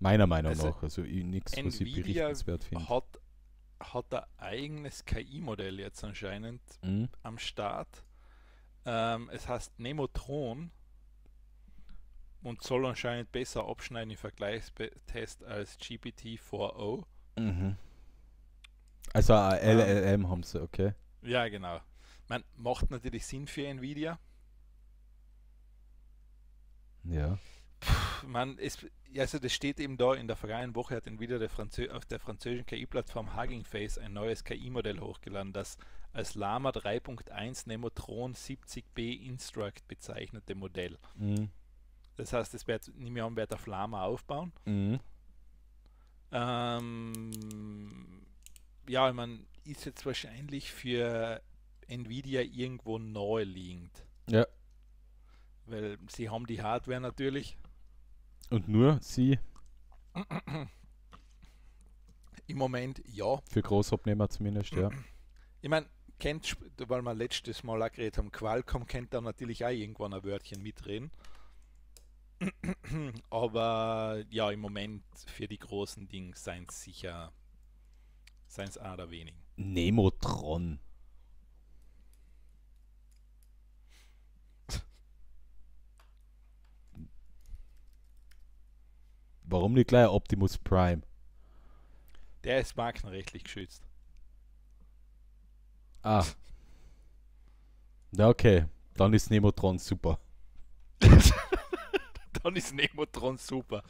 Meiner Meinung Also, nach. Also nichts, was ich berichtenswert finde. hat, hat ein eigenes KI-Modell jetzt anscheinend Mhm. am Start. Ähm, es heißt Nemotron und soll anscheinend besser abschneiden im Vergleichstest als GPT-4o. Mhm. Also ein Ähm. LLM haben sie, okay. Ja, genau. Man macht natürlich Sinn für Nvidia. Ja. Man, es, also das steht eben da, in der vergangenen Woche hat Nvidia der Franzö auf der französischen KI-Plattform Hugging Face ein neues KI-Modell hochgeladen, das als Lama 3.1 Nemotron 70b Instruct bezeichnete Modell. Mhm. Das heißt, es wird, nehme ich an, wird auf Lama aufbauen. Mhm. Ähm, ja, man ist jetzt wahrscheinlich für Nvidia irgendwo naheliegend. Ja. Weil sie haben die Hardware natürlich. Und nur sie Im Moment ja. für Großabnehmer zumindest, ja. Ich meine, kennt, weil wir letztes Mal auch geredet haben, Qualcomm kennt da natürlich auch irgendwann ein Wörtchen mitreden. Aber ja, im Moment für die großen Dinge seien es sicher, seien es einer der wenigen. Nemotron. Warum nicht gleich Optimus Prime? Der ist markenrechtlich geschützt. Ah. Ja, okay. Dann ist Nemotron super. Dann ist Nemotron super.